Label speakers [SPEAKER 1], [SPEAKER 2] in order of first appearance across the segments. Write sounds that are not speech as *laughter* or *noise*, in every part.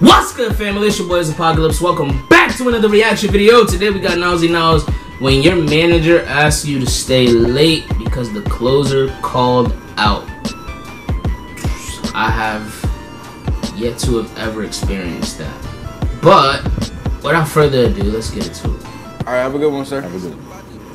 [SPEAKER 1] What's good, family? It's your boys Apocalypse. Welcome back to another reaction video. Today we got Nileseyy Niles. When your manager asks you to stay late because the closer called out. I have yet to have ever experienced that. But without further ado, let's get into it.
[SPEAKER 2] All right, have a good one, sir.
[SPEAKER 3] Have a good one.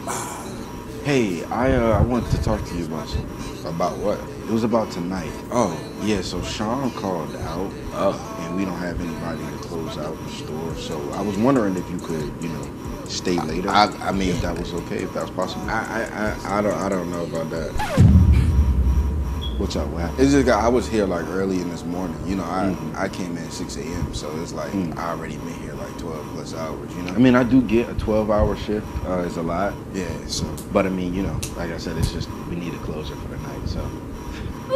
[SPEAKER 3] *sighs*
[SPEAKER 2] Hey, I uh, I wanted to talk to you about something.
[SPEAKER 3] About what?
[SPEAKER 2] It was about tonight. Oh, yeah. So Sean called out,
[SPEAKER 3] Oh.
[SPEAKER 2] and we don't have anybody to close out the store. So I was wondering if you could, you know, stay later.
[SPEAKER 3] I- I mean-
[SPEAKER 2] if that was okay, if that was possible.
[SPEAKER 3] I, I, I, I don't I don't know about that.
[SPEAKER 2] What's up? What happened?
[SPEAKER 3] It's just got, I was here like early in this morning. You know, I
[SPEAKER 2] Mhm.
[SPEAKER 3] I came in at six a.m. So it's like
[SPEAKER 2] Mm.
[SPEAKER 3] I already been here like twelve plus hours. You know.
[SPEAKER 2] I mean, I do get a 12-hour shift. Uh, is a lot,
[SPEAKER 3] yeah. So
[SPEAKER 2] but I mean, you know, like I said, it's just we need a closer for the night. So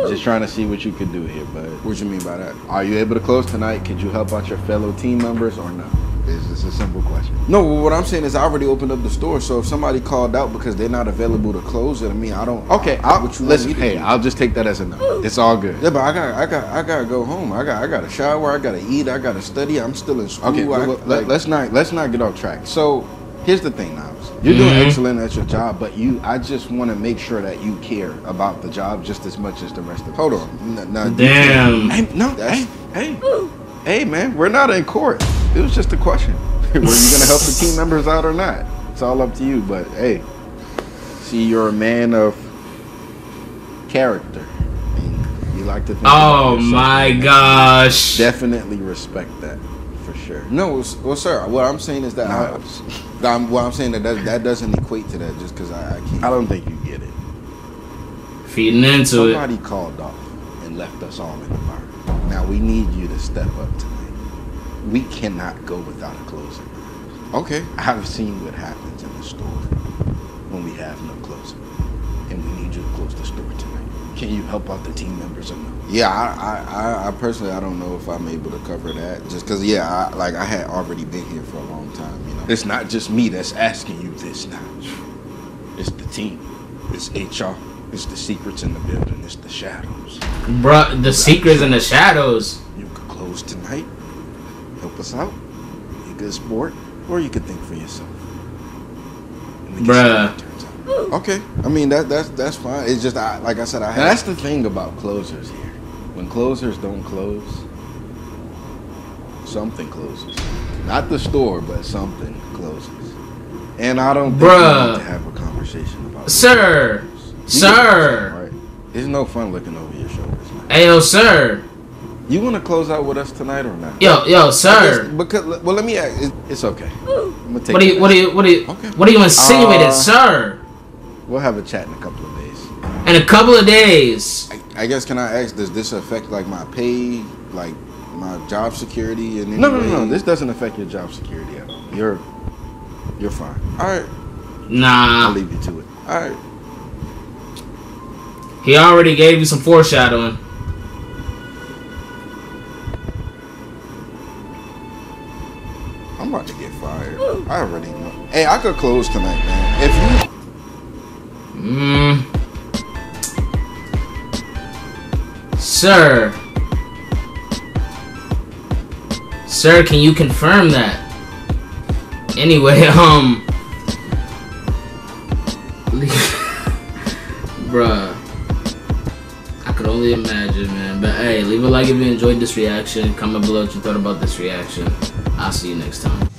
[SPEAKER 2] just trying to see what you can do here. But
[SPEAKER 3] what you mean by that?
[SPEAKER 2] are you able to close tonight? Could you help out your fellow team members or no? It's just a simple question.
[SPEAKER 3] No, well, what I'm saying is I already opened up the store. So if somebody called out because they're not available to close it, I mean I don't.
[SPEAKER 2] Okay,
[SPEAKER 3] I,
[SPEAKER 2] I'll,
[SPEAKER 3] what you
[SPEAKER 2] listen. Hey,
[SPEAKER 3] do?
[SPEAKER 2] I'll just take that as a no. It's all good.
[SPEAKER 3] Yeah, but I got, I got, I gotta go home. I got, I got to shower. I gotta eat. I gotta study. I'm still in school.
[SPEAKER 2] Okay,
[SPEAKER 3] I,
[SPEAKER 2] well, well, let, us not let's not get off track. So, here's the thing, now. You're doing
[SPEAKER 1] Mhm.
[SPEAKER 2] excellent at your job, but you, I just want to make sure that you care about the job just as much as the rest of
[SPEAKER 3] Hold on. N- now,
[SPEAKER 1] Damn.
[SPEAKER 2] Hey, no,
[SPEAKER 3] That's-
[SPEAKER 2] hey, hey, hey, man, we're not in court. It was just a question. *laughs* Were you gonna help the team members out or not? It's all up to you. But hey, see, you're a man of character. You like to think.
[SPEAKER 1] Oh
[SPEAKER 2] yourself,
[SPEAKER 1] my gosh.
[SPEAKER 2] Definitely respect that for sure.
[SPEAKER 3] No, well, sir. What I'm saying is that
[SPEAKER 2] No.
[SPEAKER 3] I, I'm, what I'm saying that, that that doesn't equate to that just because I, I can't.
[SPEAKER 2] I don't think you get it.
[SPEAKER 1] Feeding into it.
[SPEAKER 2] Somebody called off and left us all in the bar. Now we need you to step up tonight. We cannot go without a closer.
[SPEAKER 3] Okay.
[SPEAKER 2] I've seen what happens in the store when we have no closer, Can you help out the team members or no?
[SPEAKER 3] Yeah, I, I, I, I personally I don't know if I'm able to cover that just because yeah, I, like I had already been here for a long time. You know.
[SPEAKER 2] It's not just me that's asking you this now. It's the team. It's HR. It's the secrets in the building. It's the shadows.
[SPEAKER 1] Bruh, the secrets in the shadows.
[SPEAKER 2] You could close tonight, help us out, be a good sport, or you could think for yourself. And we
[SPEAKER 1] Bruh.
[SPEAKER 2] How it turns out.
[SPEAKER 3] Okay. I mean that that's that's fine. It's just I like I said I
[SPEAKER 2] Now,
[SPEAKER 3] had.
[SPEAKER 2] that's the thing about closers here. When closers don't close, something closes. Not the store, but something closes. And I don't think we
[SPEAKER 1] Bruh.
[SPEAKER 2] need to have a conversation about
[SPEAKER 1] Sir. Sir.
[SPEAKER 2] All right. It's no fun looking over your shoulders. Man.
[SPEAKER 1] Ayo, sir.
[SPEAKER 2] You want to close out with us tonight or not?
[SPEAKER 1] Yo, yo,
[SPEAKER 3] I guess-
[SPEAKER 1] sir.
[SPEAKER 3] because well, let me ask.
[SPEAKER 2] It's okay. I'm gonna take
[SPEAKER 1] What do you,
[SPEAKER 2] it
[SPEAKER 1] what do you, what do you,
[SPEAKER 3] Okay.
[SPEAKER 1] what are you insinuating,
[SPEAKER 2] Uh,
[SPEAKER 1] sir?
[SPEAKER 2] We'll have a chat in a couple of days.
[SPEAKER 1] In a couple of days.
[SPEAKER 3] I, I guess can I ask? Does this affect like my pay, like my job security, and
[SPEAKER 2] No, no, no, no. This doesn't affect your job security at all. You're, you're fine.
[SPEAKER 3] All right.
[SPEAKER 1] Nah.
[SPEAKER 2] I'll leave you to it.
[SPEAKER 3] All right.
[SPEAKER 1] He already gave you some foreshadowing.
[SPEAKER 3] I'm about to get fired. I already know. Hey, I could close tonight, man. If you
[SPEAKER 1] Mm. Sir. Sir, can you confirm that? Anyway, *laughs* um. *laughs* Bruh. I could only imagine, man. But hey, leave a like if you enjoyed this reaction. Comment below what you thought about this reaction. I'll see you next time.